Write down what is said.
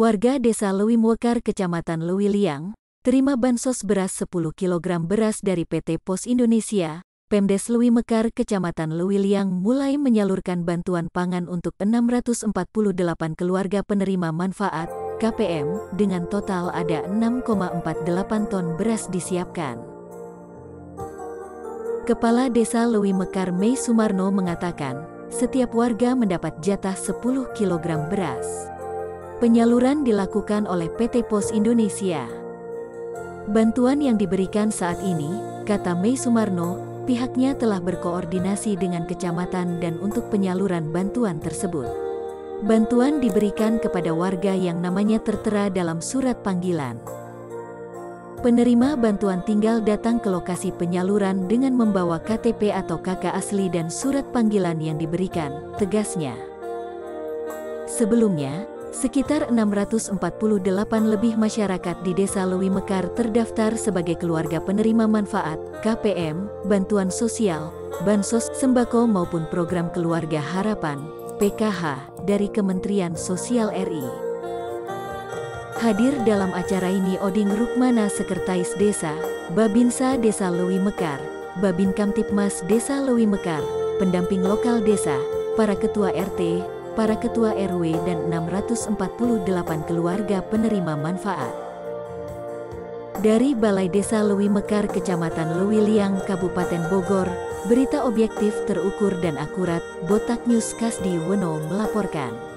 Warga Desa Lewimwekar Kecamatan Lewiliang, terima bansos beras 10 kg beras dari PT Pos Indonesia, Pemdes Lewimekar Kecamatan Lewiliang mulai menyalurkan bantuan pangan untuk 648 keluarga penerima manfaat, KPM, dengan total ada 6,48 ton beras disiapkan. Kepala Desa Lewimekar Mei Sumarno mengatakan, setiap warga mendapat jatah 10 kg beras. Penyaluran dilakukan oleh PT Pos Indonesia. Bantuan yang diberikan saat ini, kata Mei Sumarno, pihaknya telah berkoordinasi dengan kecamatan dan untuk penyaluran bantuan tersebut. Bantuan diberikan kepada warga yang namanya tertera dalam surat panggilan. Penerima bantuan tinggal datang ke lokasi penyaluran dengan membawa KTP atau KK asli dan surat panggilan yang diberikan, tegasnya. Sebelumnya, Sekitar 648 lebih masyarakat di Desa Lewi Mekar terdaftar sebagai keluarga penerima manfaat, KPM, bantuan sosial, bansos, sembako maupun program keluarga harapan, PKH, dari Kementerian Sosial RI. Hadir dalam acara ini Oding Rukmana Sekretaris Desa, Babinsa Desa Lewi Mekar, Babin Kamtipmas Desa Lewi Mekar, pendamping lokal desa, para ketua RT, para ketua RW dan 648 keluarga penerima manfaat. Dari Balai Desa Lewi Mekar Kecamatan Lewi Liang Kabupaten Bogor, berita objektif terukur dan akurat, Botak News Kasdi Weno melaporkan.